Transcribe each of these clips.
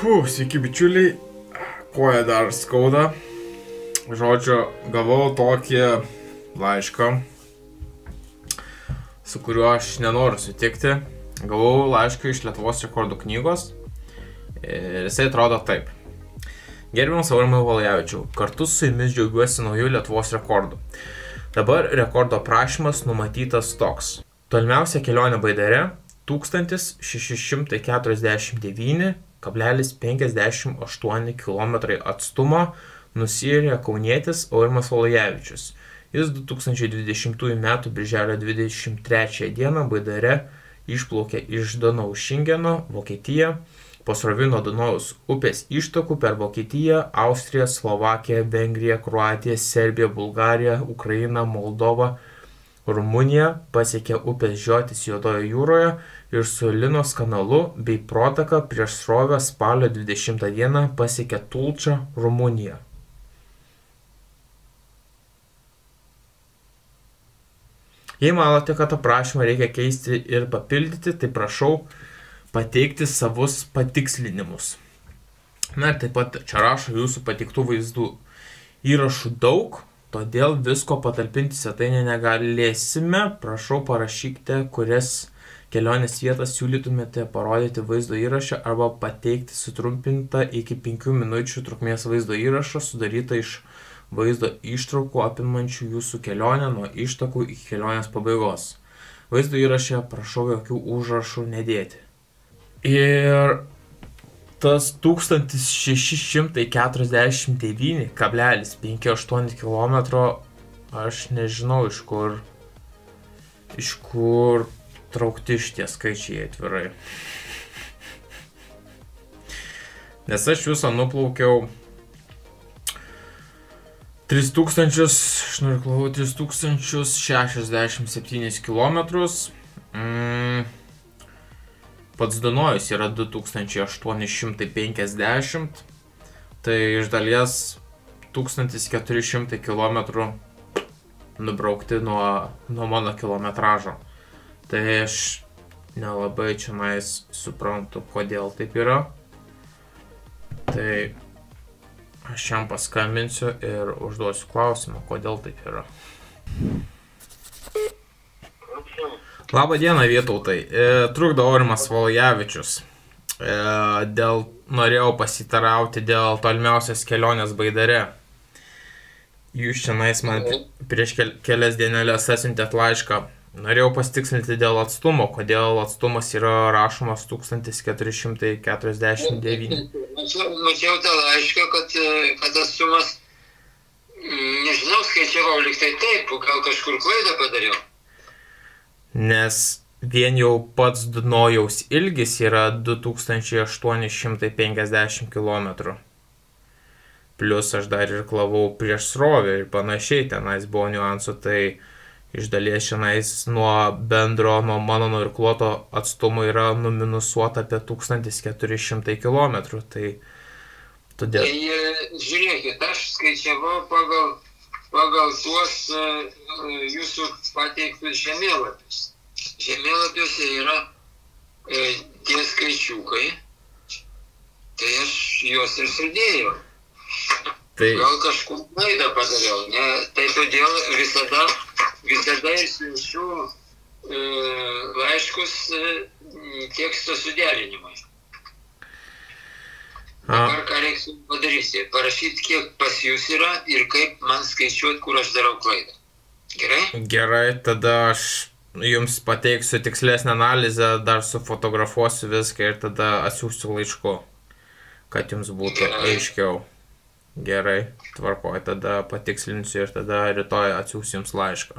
Fū, sveiki bičiuliai, koja dar skauda. Žodžiu, gavau tokį laišką, su kuriuo aš nenoriu sutikti. Gavau laišką iš Lietuvos rekordų knygos ir jisai atrodo taip. Gerbiamas Aurimai Valjavičiau, kartu su jumis džiaugiuosi naujų Lietuvos rekordų. Dabar rekordo prašymas numatytas toks. Tolimiausia kelionė Baidare 1649,58 km atstumo nusirė kaunietis Aurimas Valajevičius. Jis 2020 m. birželio 23 d. Baidare išplaukė iš Donau Šingeno, Vokietija, pasrovino Dunojaus upės ištakų per Vokietiją, Austriją, Slovakiją, Vengriją, Kroatiją, Serbiją, Bulgariją, Ukrainą, Moldovą, Rumuniją, pasiekė upės žiotis Juodojo jūroje ir su Linos kanalu bei protaka prieš srovę spalio 20 dieną pasiekė Tulčą, Rumuniją. Jei manote, kad aprašymą reikia keisti ir papildyti, tai prašau pateikti savus patikslinimus. Na ir taip pat čia rašo jūsų patiktų vaizdų. Įrašų daug, todėl visko patalpinti svetainė negalėsime. Prašau parašykite, kurias kelionės vietas siūlytumėte parodyti vaizdo įrašą arba pateikti sutrumpintą iki 5 minučių trukmės vaizdo įrašą sudarytą iš vaizdo ištraukų apimančių jūsų kelionę nuo ištakų iki kelionės pabaigos. Vaizdo įraše prašau jokių užrašų nedėti. Ir tas 1649,58 km aš nežinau iš kur, iš kur traukti šitie skaičiai atvirai. Nes aš viso nuplaukiau 3000, aš noriu klausti, 3067 km. Mm, pats Danojus yra 2850, tai iš dalies 1400 km nubraukti nuo, nuo mano kilometražo. Tai aš nelabai čia nais suprantu, kodėl taip yra. Tai aš jam paskambinsiu ir užduosiu klausimą, kodėl taip yra. Labą dieną, Vietautai. E, trukdo Aurimas Valjavičius. E, dėl, norėjau pasitarauti dėl tolimiausios kelionės Baidare. Jūs čia nais man prieš kel, kelias dienelės atsiuntėt laišką. Norėjau pasitikslinti dėl atstumo, kodėl atstumas yra rašomas 1449. Mačiau tą laišką, kad, kad atstumas, nežinau, skaičiavau liktai taip, gal kažkur klaidą padariau. Nes vien jau pats Dunojaus ilgis yra 2850 km. Plus aš dar ir klavau prieš srovę ir panašiai, tenais buvo niuansų, tai iš dalies šiandien nuo bendro, nuo mano nuirkluoto atstumo yra numinusuota apie 1400 km. Tai todėl. Tai žiūrėkit, aš skaičiavau pagal, pagal tuos uh, jūsų pateiktus žemėlapius. Žemėlapiuose yra uh, tie skaičiukai, tai aš juos ir sudėjau. Tai... Gal kažkur klaidą padariau, ne? tai todėl visada, visada ir siunčiu e, laiškus e, teksto suderinimui. Dabar ką reikia padaryti? Parašyti, kiek pas jūs yra ir kaip man skaičiuoti, kur aš darau klaidą. Gerai? Gerai, tada aš jums pateiksiu tikslesnę analizę, dar sufotografuosiu viską ir tada atsiųsiu laišku, kad jums būtų Gerai. aiškiau. Gerai, tvarkoj, tada patikslinsiu ir tada rytoj atsiųsiu jums laišką.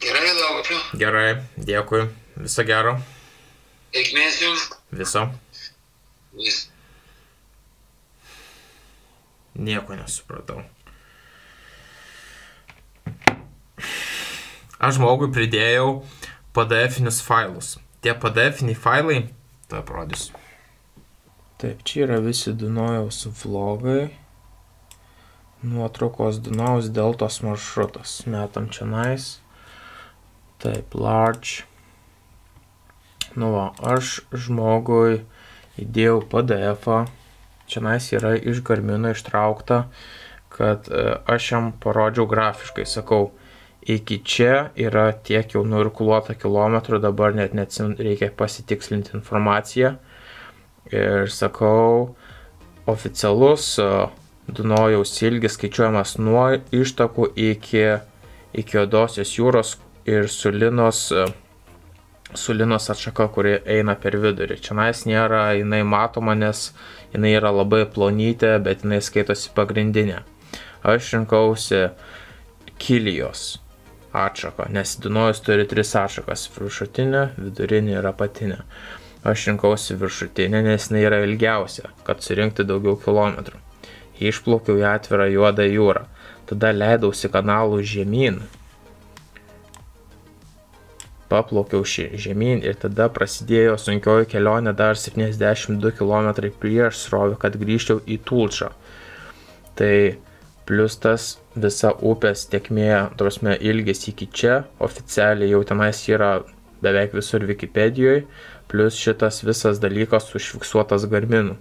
Gerai, laukiu. Gerai, dėkui. Viso gero. Sėkmės jums. Viso. Vis. Nieko nesupratau. Aš žmogui pridėjau PDF-inius failus. Tie PDF-iniai failai, tai parodysiu. Taip, čia yra visi Dunojaus vlogai. Nuotraukos Dunojaus deltos maršrutas. Metam čia nais. Taip, large. Nu va, aš žmogui įdėjau PDF-ą, čia nais yra iš Garmino ištraukta, kad e, aš jam parodžiau grafiškai, sakau, iki čia yra tiek jau nurkuluota kilometrų, dabar net neatsim, reikia pasitikslinti informaciją. Ir sakau, oficialus e, Dunojaus ilgis skaičiuojamas nuo ištakų iki, iki Jodosios jūros ir Sulinos, e, Sulinos atšaka, kuri eina per vidurį. Čia nais nėra, jinai matoma, nes jinai yra labai plonytė, bet jinai skaitosi pagrindinė. Aš rinkausi Kilijos atšaką, nes Dunojus turi tris atšakas - viršutinę, vidurinę ir apatinę. Aš rinkausi viršutinę, nes jinai yra ilgiausia, kad surinkti daugiau kilometrų. Išplaukiau į atvirą juodą jūrą. Tada leidausi kanalų žemyn. Paplaukiau žemyn ir tada prasidėjo sunkioji kelionė dar 72 km prieš srovę, kad grįžčiau į Tulčą. Tai Plus tas visa upės tekmė, tarsi ilgis iki čia, oficialiai jau tenais yra beveik visur Wikipedijoje, plus šitas visas dalykas užfiksuotas garminu.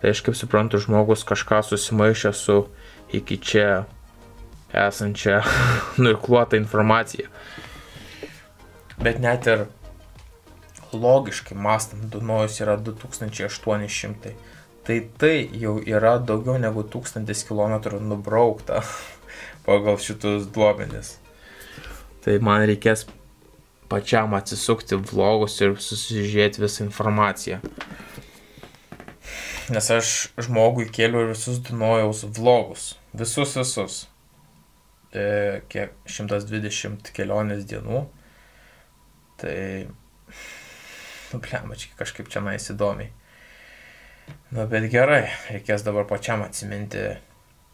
Tai aš kaip suprantu, žmogus kažką susimaišė su iki čia esančia nuirkluota informacija. Bet net ir logiškai mastant, Dunojus yra 2800 tai tai jau yra daugiau negu tūkstantis kilometrų nubraukta pagal šitus duomenis. Tai man reikės pačiam atsisukti vlogus ir susižiūrėti visą informaciją. Nes aš žmogui kėliau visus Dunojaus vlogus. Visus, visus. E, kiek 120 kelionės dienų. Tai, nu, blemačiai, kažkaip čia naisidomiai. Nu, bet gerai, reikės dabar pačiam atsiminti,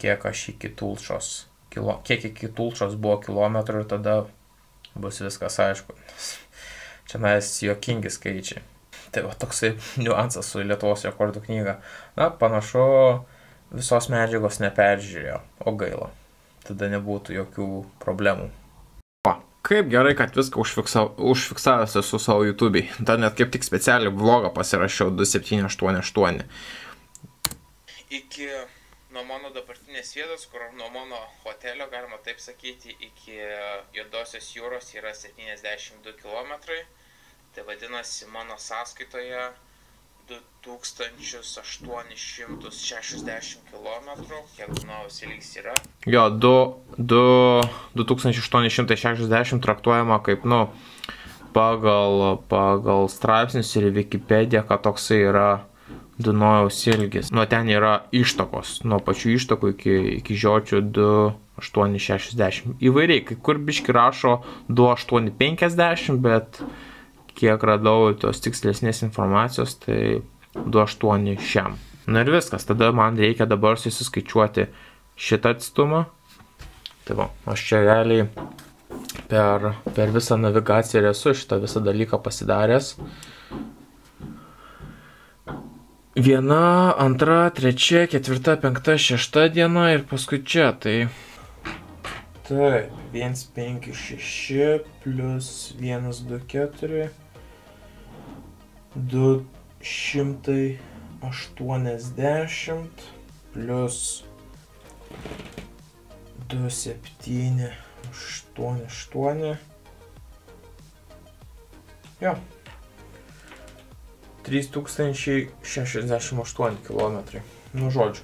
kiek aš iki tulšos, kilo, kiek iki tulšos buvo kilometrų ir tada bus viskas aišku. Čia mes jokingi skaičiai. Tai va toksai niuansas su Lietuvos rekordų knyga. Na, panašu, visos medžiagos neperžiūrėjo, o gaila. Tada nebūtų jokių problemų. Kaip gerai, kad viską užfiksavęs esu savo YouTube'ai. Dar net kaip tik specialiai vlogą pasirašiau 2788. Iki nuo mano dabartinės vietos, kur nuo mano hotelio, galima taip sakyti, iki Jodosios jūros yra 72 km. Tai vadinasi, mano sąskaitoje 2860 km, kiek Dunojaus ilgis yra. Jo, 2, 2, 2860 traktuojama kaip, nu, pagal, pagal straipsnius ir Wikipedia, kad toksai yra Dunojaus ilgis. Nuo ten yra ištakos, nuo pačių ištakų iki, iki žiočių 2860. Įvairiai, kai kur biški rašo 2850, bet kiek radau tos tikslesnės informacijos, tai 28 šiam. Na ir viskas, tada man reikia dabar susiskaičiuoti šitą atstumą. Tai va, aš čia realiai per, per visą navigaciją ir esu šitą visą dalyką pasidaręs. Viena, antra, trečia, ketvirta, penkta, šešta diena ir paskui čia, tai... Taip, 1, 5, 6 plus 1, 2, 4 280 plus 2788 jo 3068 km nu žodžiu.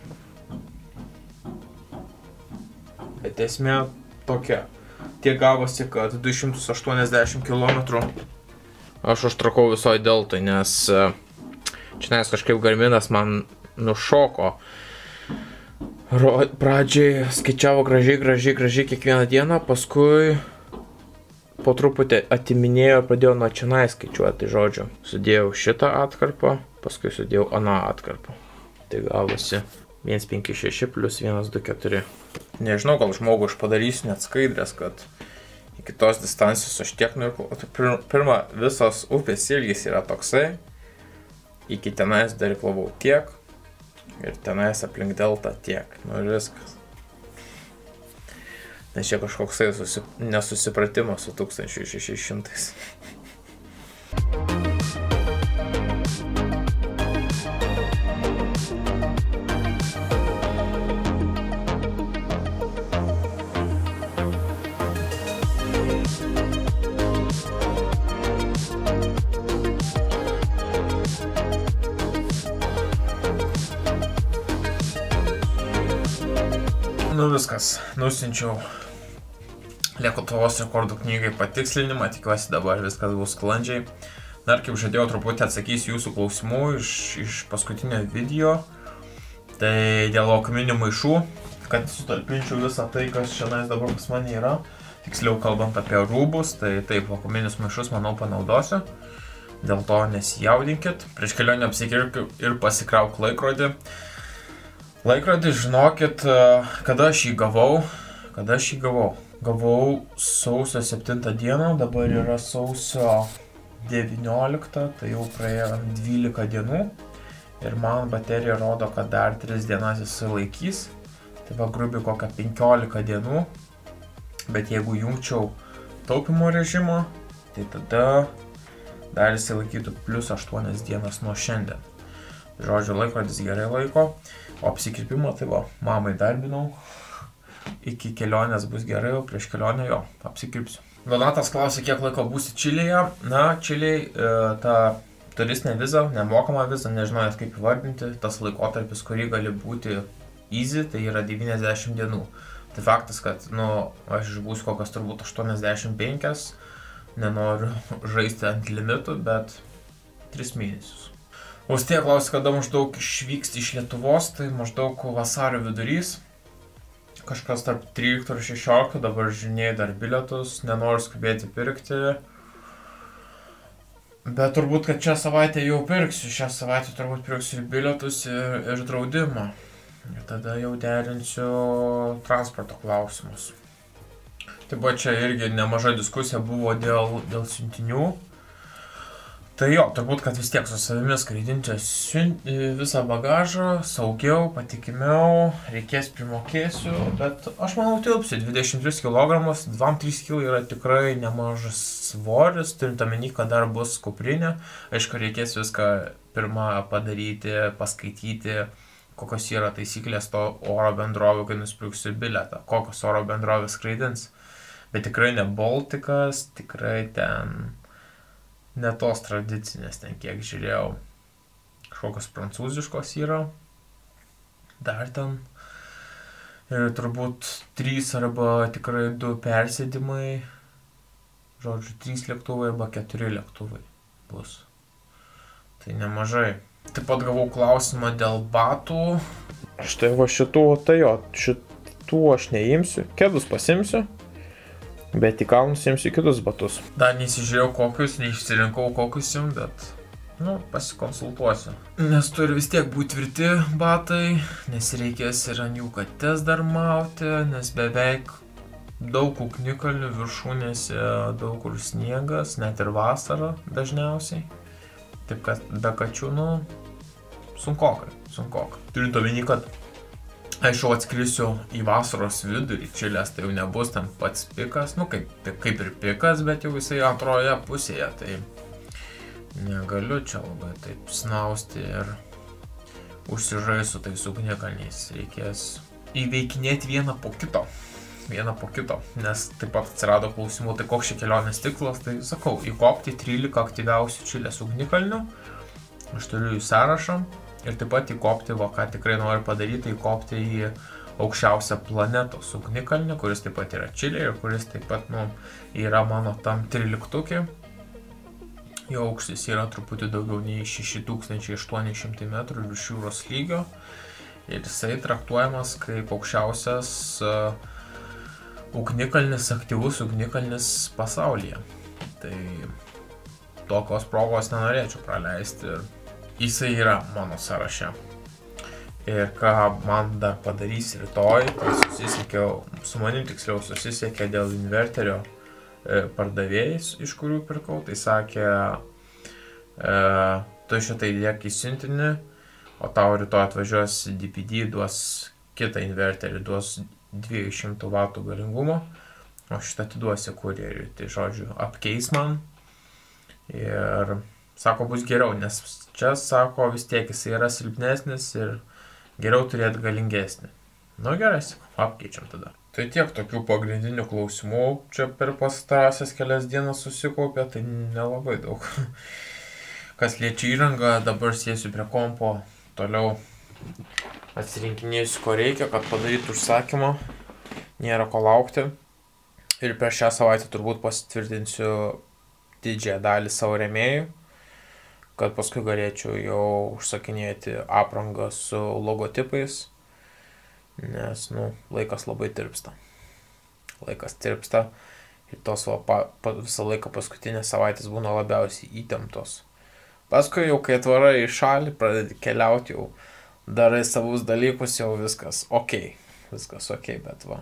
Bet esmė tokia. Tiek gavosi kad 280 km aš užtrukau visoje deltoj, nes e, čia nes kažkaip garminas man nušoko. Pradžiai skaičiavo gražiai, gražiai, gražiai kiekvieną dieną, paskui po truputį atiminėjo, pradėjau nuo čionai skaičiuoti, žodžiu. Sudėjau šitą atkarpą, paskui sudėjau aną atkarpą. Tai gavosi 156 plus 124. Nežinau, gal žmogų aš padarysiu net skaidrės, kad iki tos distancijos aš tiek nuirklau. Pirma, visos upės ilgis yra toksai, iki tenais dar įplovau tiek ir tenais aplink deltą tiek. Nu ir viskas. Nes čia kažkoks tai susi... nesusipratimas su 1600. Nu viskas, nusinčiau Lietuvos rekordų knygai patikslinimą, tikiuosi dabar viskas bus sklandžiai. Na ir kaip žadėjau, truputį atsakysiu jūsų klausimų iš, iš paskutinio video. Tai dėl aukminių maišų, kad sutalpinčiau visą tai, kas šiandien dabar pas mane yra. Tiksliau kalbant apie rūbus, tai taip, aukminius maišus manau panaudosiu. Dėl to nesijaudinkit. Prieš kelionę apsikirk ir pasikrauk laikrodį. Laikrodį žinokit, kada aš jį gavau. Kada aš jį gavau? Gavau sausio 7 dieną, dabar yra sausio 19, tai jau praėjo 12 dienų. Ir man baterija rodo, kad dar 3 dienas jis laikys. Tai va grubiai kokią 15 dienų. Bet jeigu jungčiau taupimo režimą, tai tada dar jisai laikytų plus 8 dienas nuo šiandien. Žodžiu, laikrodis gerai laiko. O apsikirpimą tai va, mamai darbinau, iki kelionės bus gerai, o prieš kelionę jo, apsikirpsiu. Donatas klausė, kiek laiko būsi Čilėje. Na, Čilėje e, ta turistinė viza, nemokama viza, nežinau kaip įvardinti, tas laikotarpis, kurį gali būti easy, tai yra 90 dienų. Tai faktas, kad, nu, aš išbūsiu kokias turbūt 85, nenoriu žaisti ant limitų, bet 3 mėnesius. Austėja klausė, kada maždaug išvyksti iš Lietuvos, tai maždaug vasario vidurys kažkas tarp 13 ir 16, dabar žiniai dar bilietus, nenoriu skubėti pirkti. Bet turbūt, kad šią savaitę jau pirksiu, šią savaitę turbūt pirksiu ir bilietus, ir, ir draudimą. Ir tada jau derinsiu transporto klausimus. Taip pat čia irgi nemaža diskusija buvo dėl, dėl siuntinių. Tai jo, turbūt, kad vis tiek su savimi skraidinti visą bagažą, saugiau, patikimiau, reikės primokėsiu, bet aš manau tilpsiu, 23 kg, 2-3 kg yra tikrai nemažas svoris, turint omeny, kad dar bus kuprinė, aišku, reikės viską pirmą padaryti, paskaityti, kokios yra taisyklės to oro bendrovio, kai nusipirksiu bilietą, kokios oro bendrovės skraidins, bet tikrai ne Baltikas, tikrai ten ne tos tradicinės, ten kiek žiūrėjau, kažkokios prancūziškos yra, dar ten. Ir turbūt trys arba tikrai du persėdimai, žodžiu, trys lėktuvai arba keturi lėktuvai bus. Tai nemažai. Taip pat gavau klausimą dėl batų. Štai va šitų, tai jo, šitų aš neimsiu, kėdus pasimsiu, Bet į kalnus imsiu kitus batus. Dar neįsižiūrėjau kokius, neišsirinkau kokius jums, bet, nu, pasikonsultuosiu. Nes turi vis tiek būti tvirti batai, nes reikės ir ant jų kates dar mauti, nes beveik daug ugnikalnių viršūnėse, daug kur sniegas, net ir vasarą dažniausiai. Taip kad be kačių, nu, sunkokai, sunkokai. Turint omeny, kad Aš jau atskrisiu į vasaros vidurį, čilės tai jau nebus ten pats pikas, nu kaip, tai kaip ir pikas, bet jau jisai antroje pusėje, tai negaliu čia labai taip snausti ir užsižaisiu tais ugnikalniais, reikės įveikinėti vieną po kito, vieną po kito, nes taip pat atsirado klausimų, tai koks čia kelionės tikslas, tai sakau, įkopti 13 aktyviausių čilės ugnikalnių, aš turiu jų sąrašą, ir taip pat įkopti, va ką tikrai noriu padaryti, įkopti į aukščiausią planetos ugnikalnį, kuris taip pat yra Čilė ir kuris taip pat nu, yra mano tam triliktukė. Jo aukštis yra truputį daugiau nei 6800 metrų virš jūros lygio ir jisai traktuojamas kaip aukščiausias uh, ugnikalnis, aktyvus ugnikalnis pasaulyje. Tai tokios progos nenorėčiau praleisti ir jisai yra mano sąraše. Ir ką man dar padarys rytoj, tai susisiekiau, su manim tiksliau susisiekė dėl inverterio e, pardavėjais, iš kurių pirkau, tai sakė, e, tu šitai dėk į siuntinį, o tau rytoj atvažiuos DPD, duos kitą inverterį, duos 200 W galingumo, o šitą atiduosi kurjeriui. Tai žodžiu, apkeis man ir sako bus geriau, nes Čia, sako, vis tiek jis yra silpnesnis ir geriau turėti galingesnį. Nu gerai, apkeičiam tada. Tai tiek tokių pagrindinių klausimų čia per pastarąsias kelias dienas susikaupė, tai nelabai daug. Kas liečia įrangą, dabar sėsiu prie kompo, toliau atsirinkinėjusi, ko reikia, kad padarytų užsakymą. Nėra ko laukti. Ir per šią savaitę turbūt pasitvirtinsiu didžiąją dalį savo remėjų, kad paskui galėčiau jau užsakinėti aprangą su logotipais, nes, nu, laikas labai tirpsta. Laikas tirpsta ir tos va, pa, pa, visą laiką paskutinės savaitės būna labiausiai įtemptos. Paskui jau, kai atvarai į šalį, pradedi keliauti jau darai savus dalykus, jau viskas ok, viskas ok, bet va,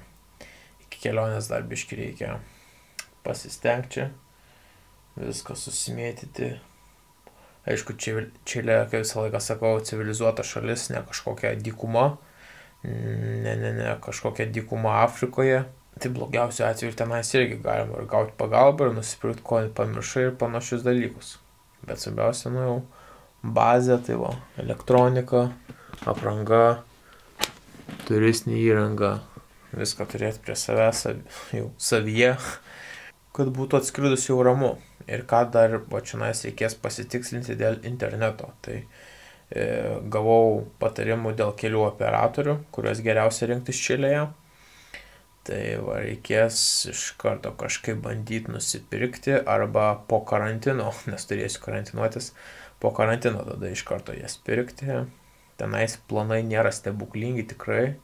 iki kelionės dar biški reikia pasistengti, viską susimėtyti. Aišku, Čilė, kaip visą laiką sakau, civilizuota šalis, ne kažkokia dykuma, ne, ne, ne, kažkokia dykuma Afrikoje. Tai blogiausiu atveju tenais irgi galima ir gauti pagalbą, ir nusipirkti, ko pamiršai ir panašius dalykus. Bet svarbiausia, nu jau bazė, tai va, elektronika, apranga, turistinė įranga, viską turėti prie savęs, jau savyje, kad būtų atskridus jau ramu. Ir ką dar, čia reikės pasitikslinti dėl interneto. Tai e, gavau patarimų dėl kelių operatorių, kuriuos geriausia rinktis Čilėje. Tai va, reikės iš karto kažkaip bandyti nusipirkti arba po karantino, nes turėsiu karantinuotis, po karantino tada iš karto jas pirkti tenais planai nėra stebuklingi tikrai.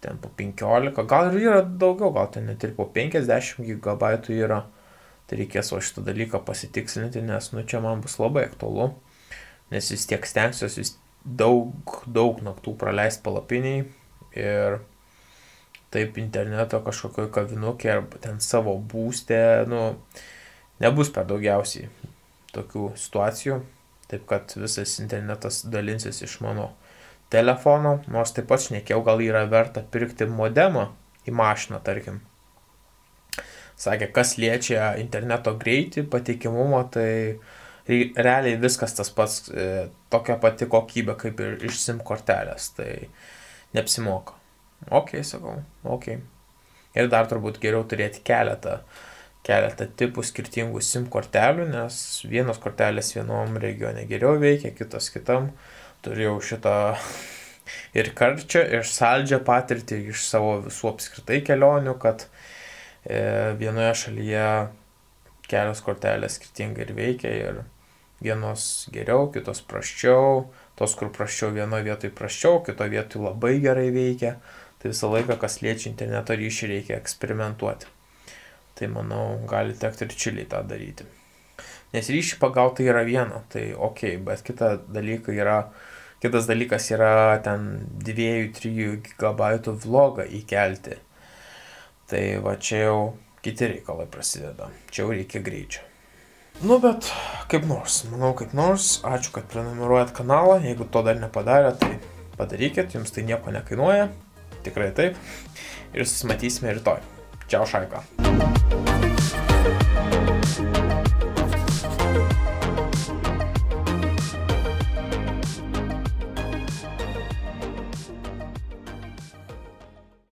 Ten po 15, gal ir yra daugiau, gal ten net ir po 50 gigabaitų yra. Tai reikės o šitą dalyką pasitikslinti, nes nu čia man bus labai aktualu. Nes vis tiek stengsiuosi daug, daug naktų praleisti palapiniai. Ir taip interneto kažkokioje kavinukė arba ten savo būstė, nu, nebus per daugiausiai tokių situacijų. Taip kad visas internetas dalinsis iš mano telefono, nors taip pat šnekėjau, gal yra verta pirkti modemą į mašiną, tarkim. Sakė, kas liečia interneto greitį, patikimumą, tai realiai viskas tas pats, e, tokia pati kokybė kaip ir iš SIM kortelės, tai neapsimoka. Ok, sakau, ok. Ir dar turbūt geriau turėti keletą keletą tipų skirtingų SIM kortelių, nes vienos kortelės vienom regione geriau veikia, kitos kitam. Turėjau šitą ir karčią, ir saldžią patirtį iš savo visų apskritai kelionių, kad e, vienoje šalyje kelios kortelės skirtingai ir veikia ir vienos geriau, kitos praščiau, tos, kur praščiau vienoje vietoje praščiau, kitoje vietoje labai gerai veikia. Tai visą laiką, kas liečia interneto ryšį, reikia eksperimentuoti. Tai manau, gali tekti ir čiliai tą daryti. Nes ryšį pagauti yra viena, tai ok, bet kita dalyka yra, kitas dalykas yra ten 2-3 GB vlogą įkelti. Tai va čia jau kiti reikalai prasideda. Čia jau reikia greičio. Nu, bet kaip nors, manau, kaip nors, ačiū, kad prenumeruojat kanalą, jeigu to dar nepadarė, tai padarykit, jums tai nieko nekainuoja, tikrai taip, ir susimatysime rytoj. Čiau, Šaika.